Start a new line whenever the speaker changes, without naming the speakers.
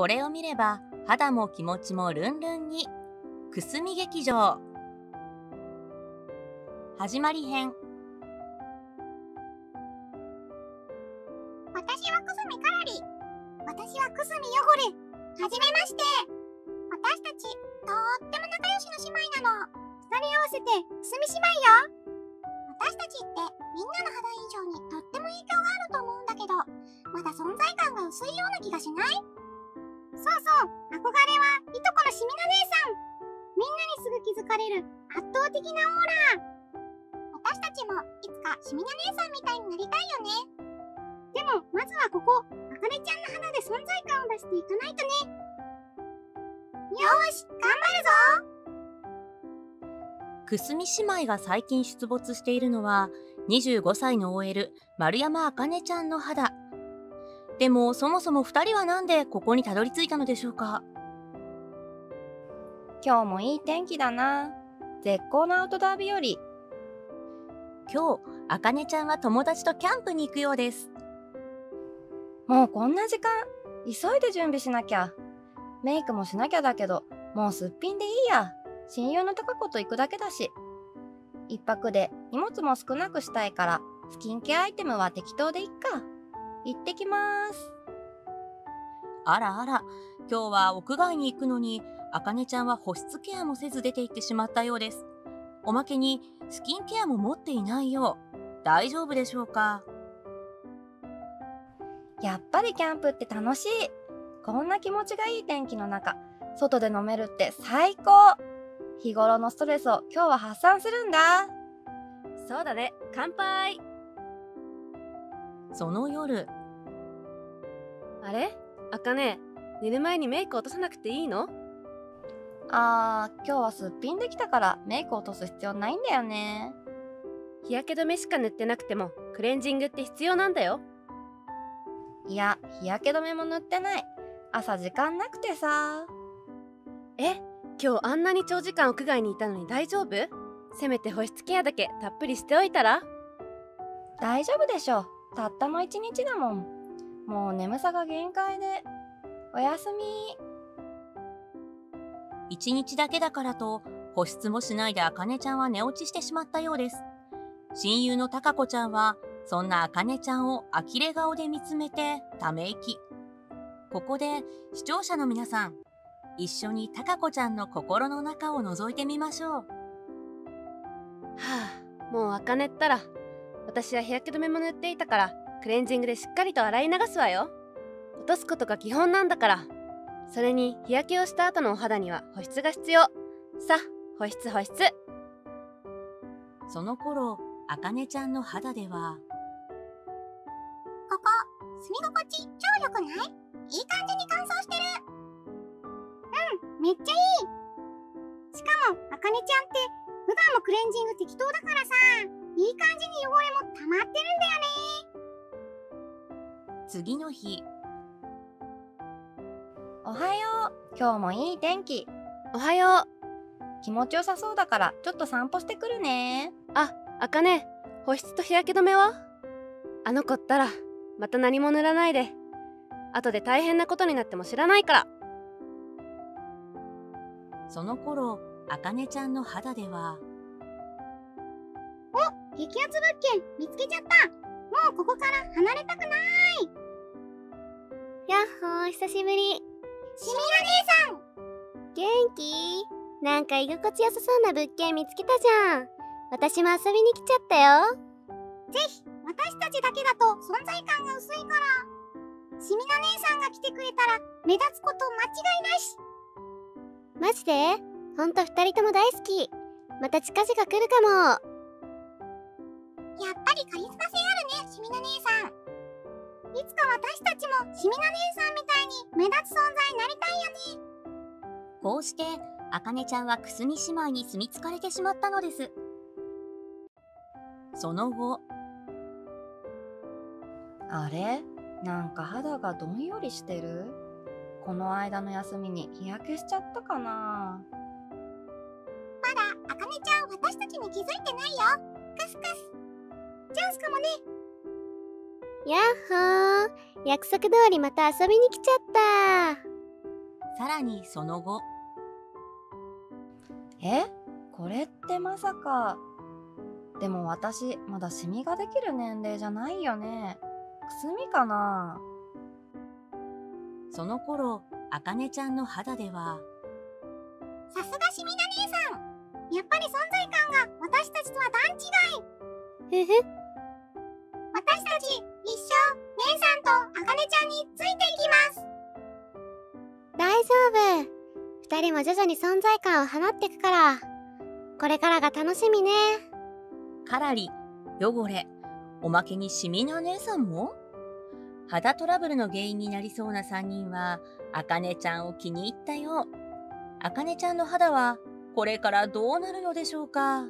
これを見れば肌も気持ちもルンルンに。くすみ劇場。始まり編。
私はくすみカラリ私はくすみ汚れ。はじめまして。私たちとっても仲良しの姉妹なの。二人合わせてくすみ姉妹よ。私たちってみんなの肌印象にとっても影響があると思うんだけどまだ存在感が薄いような気がしない？そうそう憧れはいとこのしみな姉さん。みんなにすぐ気づかれる圧倒的なオーラ。私たちもいつかしみな姉さんみたいになりたいよね。でもまずはここあかねちゃんの肌で存在感を出していかないとね。よーし頑張るぞ。
くすみ姉妹が最近出没しているのは25歳の OL 丸山あかねちゃんの肌。でもそもそも2人はなんでここにたどり着いたのでしょうか？
今日もいい天気だな。絶好のアウトドア日和。
今日あかねちゃんは友達とキャンプに行くようです。
もうこんな時間。急いで準備しなきゃ。メイクもしなきゃだけどもうすっぴんでいいや。親友の高子と行くだけだし。一泊で荷物も少なくしたいからスキンケアアイテムは適当でいっか行ってきます。
あらあら今日は屋外に行くのにあかねちゃんは保湿ケアもせず出て行ってしまったようです。おまけにスキンケアも持っていないよう大丈夫でしょうか？
やっぱりキャンプって楽しい。こんな気持ちがいい天気の中外で飲めるって最高。日頃のストレスを今日は発散するんだ。
そうだね。乾杯
その夜。
あれ？あかね寝る前にメイク落とさなくていいの？
あー今日はすっぴんできたからメイク落とす必要ないんだよね。
日焼け止めしか塗ってなくてもクレンジングって必要なんだよ。
いや日焼け止めも塗ってない。朝時間なくてさ。
え？今日あんなに長時間屋外にいたのに大丈夫？せめて保湿ケアだけたっぷりしておいたら？
大丈夫でしょたったの一日だもん。もう眠さが限界で。おやすみ。
一日だけだからと保湿もしないであかねちゃんは寝落ちしてしまったようです。親友のたかこちゃんはそんなあかねちゃんを呆れ顔で見つめてため息。ここで視聴者の皆さん一緒にたかこちゃんの心の中を覗いてみましょう。
はあもうあかねったら私は日焼け止めも塗っていたからクレンジングでしっかりと洗い流すわよ。落とすことが基本なんだから。それに日焼けをした後のお肌には保湿が必要。さ保湿保湿。
その頃あかねちゃんの肌では
ここ住み心地超良くない？いい感じに乾燥してる。うんめっちゃいい。しかもあかねちゃんって普段もクレンジング適当だからさいい感じに汚れも溜まってるんだよね。
次の日。
おはよう。今日もいい天気。
おはよう。
気持ちよさそうだからちょっと散歩してくるね。
ああかね保湿と日焼け止めは？あの子ったらまた何も塗らないで。後で大変なことになっても知らないから。
その頃あかねちゃんの肌では
激アツ物件見つけちゃった。もうここから離れたくない。
やっほー久しぶり。
しみら姉さん。
元気？なんか居心地よさそうな物件見つけたじゃん。私も遊びに来ちゃったよ。
ぜひ私たちだけだと存在感が薄いから。しみな姉さんが来てくれたら目立つこと間違いなし。
マジで？ほんと二人とも大好き。また近々来るかも
やっぱりカリスマ性あるねしみな姉さん。いつか私たちもしみな姉さんみたいに目立つ存在になりたいよね。
こうしてあかねちゃんはくすみ姉妹に住み着かれてしまったのです。その後。
あれ？なんか肌がどんよりしてる？この間の休みに日焼けしちゃったかな？
まだあかねちゃん私たちに気づいてないよ。クスクスチャンスかもね。
やっほー。約束通りまた遊びに来ちゃった。
さらにその後、
え？これってまさか。でも私、まだシミができる年齢じゃないよね。くすみかな。
その頃、あかねちゃんの肌では、
さすがシミナ姉さん。やっぱり存在感が私たちとは段違い。
ふふ
私たち一生姉さんとあかねちゃんについていきます。
大丈夫。二人も徐々に存在感を放ってくから。これからが楽しみね。
カラリ、汚れ、おまけにシミな姉さんも？肌トラブルの原因になりそうな3人は、あかねちゃんを気に入ったよう。あかねちゃんの肌は、これからどうなるのでしょうか？